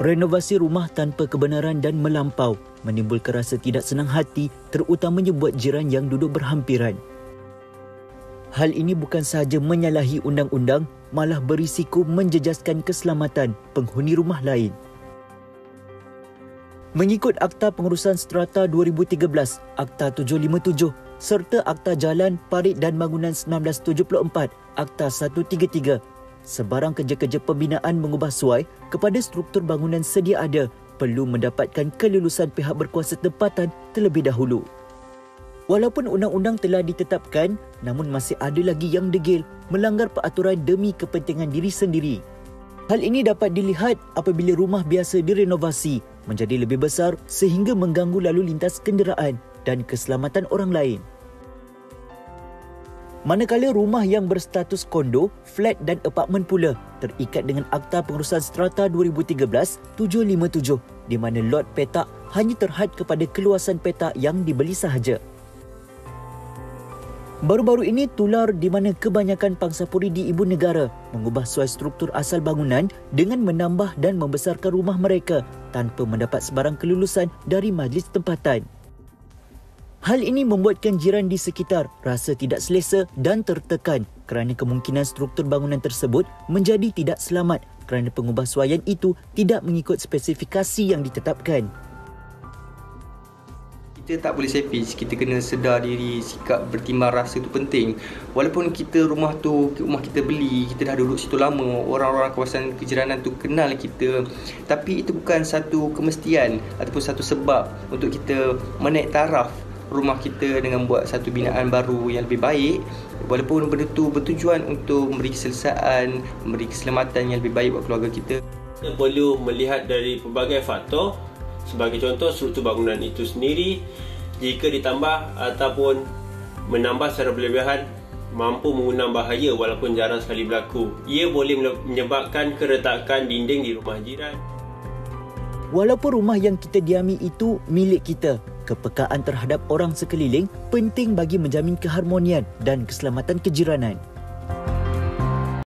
Renovasi rumah tanpa kebenaran dan melampau menimbulkan rasa tidak senang hati terutamanya buat jiran yang duduk berhampiran. Hal ini bukan sahaja menyalahi undang-undang, malah berisiko menjejaskan keselamatan penghuni rumah lain. Mengikut Akta Pengurusan Strata 2013, Akta 757 serta Akta Jalan, Parit dan Bangunan 1974, Akta 133, sebarang kerja-kerja pembinaan mengubah suai kepada struktur bangunan sedia ada perlu mendapatkan kelulusan pihak berkuasa tempatan terlebih dahulu. Walaupun undang-undang telah ditetapkan, namun masih ada lagi yang degil melanggar peraturan demi kepentingan diri sendiri. Hal ini dapat dilihat apabila rumah biasa direnovasi menjadi lebih besar sehingga mengganggu lalu lintas kenderaan dan keselamatan orang lain. Manakala rumah yang berstatus kondo, flat dan apartmen pula terikat dengan Akta Pengurusan Strata 2013-757 di mana lot petak hanya terhad kepada keluasan petak yang dibeli sahaja. Baru-baru ini tular di mana kebanyakan pangsapuri di ibu negara mengubah suai struktur asal bangunan dengan menambah dan membesarkan rumah mereka tanpa mendapat sebarang kelulusan dari majlis tempatan. Hal ini membuatkan jiran di sekitar rasa tidak selesa dan tertekan kerana kemungkinan struktur bangunan tersebut menjadi tidak selamat kerana pengubah suaian itu tidak mengikut spesifikasi yang ditetapkan. Kita tak boleh selfish. Kita kena sedar diri sikap bertimbang rasa tu penting. Walaupun kita rumah tu rumah kita beli kita dah duduk situ lama orang-orang kawasan kejiranan tu kenal kita. Tapi itu bukan satu kemestian ataupun satu sebab untuk kita menaik taraf rumah kita dengan buat satu binaan baru yang lebih baik walaupun benda tu bertujuan untuk memberi keselesaan memberi keselamatan yang lebih baik buat keluarga kita kita perlu melihat dari pelbagai faktor Sebagai contoh, struktur bangunan itu sendiri jika ditambah ataupun menambah secara berlebihan mampu mengundang bahaya walaupun jarang sekali berlaku. Ia boleh menyebabkan keretakan dinding di rumah jiran. Walaupun rumah yang kita diami itu milik kita, kepekaan terhadap orang sekeliling penting bagi menjamin keharmonian dan keselamatan kejiranan.